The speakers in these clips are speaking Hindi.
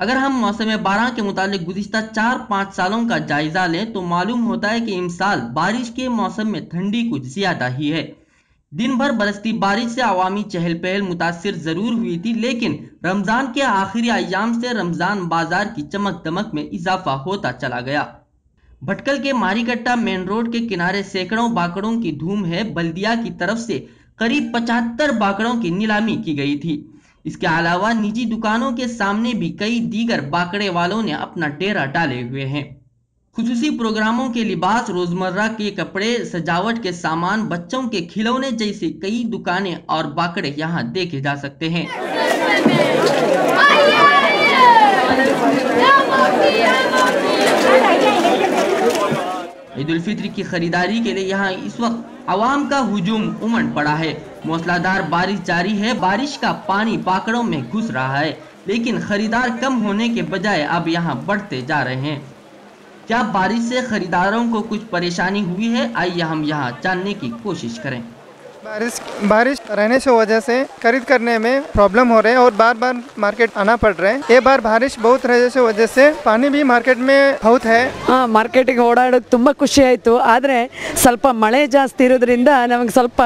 अगर हम मौसम बारह के मुताबिक गुजशत चार पाँच सालों का जायजा लें तो मालूम होता है कि इस साल बारिश के मौसम में ठंडी कुछ ज़्यादा ही है। दिन भर बरसती बारिश से अवामी चहल पहल मुतासर ज़रूर हुई थी, लेकिन रमज़ान के आखिरी अयाम से रमज़ान बाज़ार की चमक दमक में इजाफा होता चला गया। भटकल के मारीकट्टा मेन रोड के किनारे सैकड़ों बाकड़ों की धूम है, बल्दिया की तरफ़ से करीब पचहत्तर बाकड़ों की नीलामी की गई थी। इसके अलावा निजी दुकानों के सामने भी कई दीगर बाकड़े वालों ने अपना डेरा डाले हुए हैं। खुसूसी प्रोग्रामों के लिबास, रोज़मर्रा के कपड़े, सजावट के सामान, बच्चों के खिलौने जैसे कई दुकानें और बाकड़े यहाँ देखे जा सकते हैं। ईद उल फित्र की खरीदारी के लिए यहाँ इस वक्त आवाम का हुजूम उमड़ पड़ा है। मौसलाधार बारिश जारी है। बारिश का पानी पाकड़ों में घुस रहा है, लेकिन खरीदार कम होने के बजाय अब यहाँ बढ़ते जा रहे हैं। क्या बारिश से खरीदारों को कुछ परेशानी हुई है? आइए हम यहाँ जानने की कोशिश करें। बारिश बारिश रहने से वजह से खरीद करने में प्रॉब्लम हो रहे हैं और बार बार मार्केट आना पड़ रहा है ये बार बारिश बहुत रहने से वजह से पानी भी मार्केट में बहुत है ಹಾಂ ಮಾರ್ಕೆಟಿಗೆ ಓಡಾಡೋದು ತುಂಬ ಖುಷಿ ಆಯಿತು ಆದರೆ ಸ್ವಲ್ಪ ಮಳೆ ಜಾಸ್ತಿ ಇರೋದ್ರಿಂದ ನಮಗೆ ಸ್ವಲ್ಪ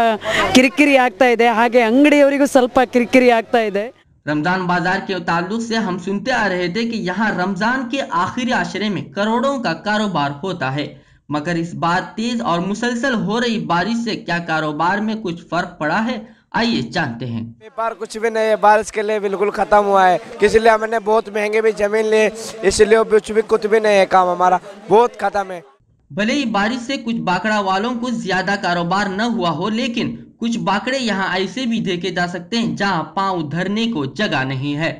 ಕಿರಿಕಿರಿ ಆಗ್ತಾ ಇದೆ ಹಾಗೆ ಅಂಗಡಿಯವರಿಗೂ ಸ್ವಲ್ಪ ಕಿರಿಕಿರಿ ಆಗ್ತಾ ಇದೆ रमजान बाजार के ताल्लुक से हम सुनते आ रहे थे कि यहाँ रमजान के आखिरी आशरे में करोड़ों का कारोबार होता है मगर इस बार तेज और मुसलसल हो रही बारिश से क्या कारोबार में कुछ फ़र्क पड़ा है? आइए जानते हैं। व्यापार कुछ भी नहीं है बारिश के लिए बिल्कुल खत्म हुआ है। इसलिए हमने बहुत महँगे भी ज़मीन लिए इसलिए कुछ भी कुछ भी नहीं है काम हमारा। बहुत खत्म है। भले ही बारिश से कुछ बाकड़ा वालों को ज़्यादा कारोबार न हुआ हो लेकिन कुछ बाकड़े यहाँ ऐसे भी देखे जा सकते हैं जहाँ पाँव धरने को जगह नहीं है।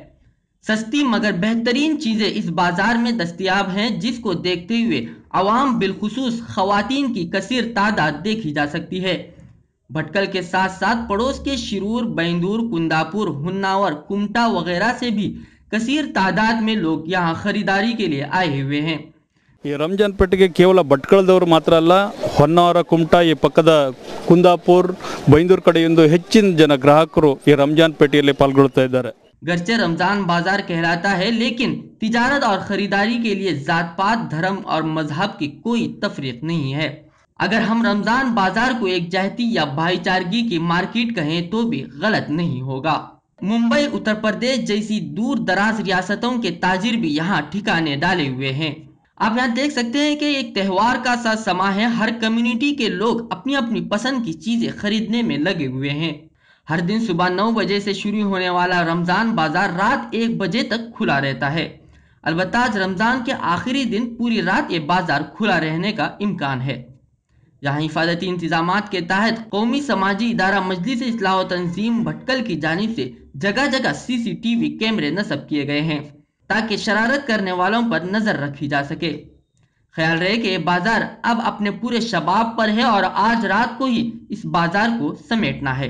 सस्ती मगर बेहतरीन चीजें इस बाजार में दस्तियाब हैं जिसको देखते हुए अवाम बिलखसूस खवातीन की कसीर तादाद देखी जा सकती है भटकल के साथ साथ पड़ोस के शिरूर बैंदूर कुंदापुर हुन्नावर कुमटा वगैरह से भी कसीर तादाद में लोग यहाँ खरीदारी के लिए आए हुए हैं ಈ ರಂಜಾನ್ ಪೇಟೆಗೆ ಕೇವಲ ಭಟ್ಕಳದವರು ಮಾತ್ರ ಅಲ್ಲ ಹೊನ್ನಾವರ ಕುಮಟಾ ಈ ಪಕ್ಕದ ಕುಂದಾಪುರ್ ಬೈಂದೂರು ಕಡೆಯಿಂದ ಹೆಚ್ಚಿನ ಜನ ಗ್ರಾಹಕರು ಈ ರಂಜಾನ್ ಪೇಟೆಯಲ್ಲಿ ಪಾಲ್ಗೊಳ್ತಾ ಇದ್ದಾರೆ गरचे रमज़ान बाज़ार कहलाता है, लेकिन तिजारत और खरीदारी के लिए जात पात धर्म और मज़हब की कोई तफरीक नहीं है। अगर हम रमज़ान बाज़ार को एक जहती या भाईचारगी की मार्केट कहें तो भी गलत नहीं होगा। मुंबई, उत्तर प्रदेश जैसी दूर दराज रियासतों के ताजिर भी यहाँ ठिकाने डाले हुए हैं। आप यहाँ देख सकते हैं कि एक त्योहार का सा समा है, हर कम्युनिटी के लोग अपनी अपनी पसंद की चीज़ें खरीदने में लगे हुए हैं। हर दिन सुबह नौ बजे से शुरू होने वाला रमज़ान बाज़ार रात एक बजे तक खुला रहता है। अलबत्ता आज रमज़ान के आखिरी दिन पूरी रात ये बाज़ार खुला रहने का इम्कान है। यहाँ हिफाजती इंतज़ाम के तहत कौमी समाजी इदारा मजलिस इसलाह तंजीम भटकल की जानब से जगह जगह सीसीटीवी कैमरे नस्ब किए गए हैं, ताकि शरारत करने वालों पर नज़र रखी जा सके। ख्याल रहे कि बाज़ार अब अपने पूरे शबाब पर है और आज रात को ही इस बाज़ार को समेटना है।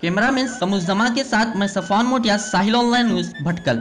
कैमरामैन समुजमा के साथ मैं सफान मोटिया साहिल ऑनलाइन न्यूज़ भटकल।